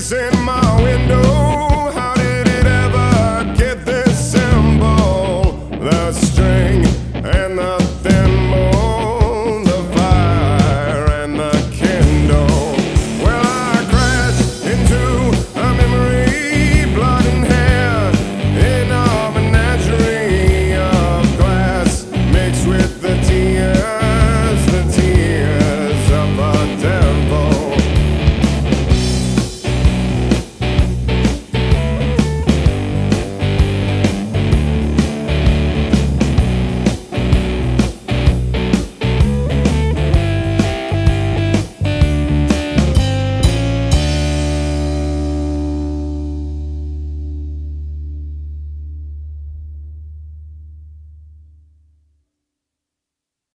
is in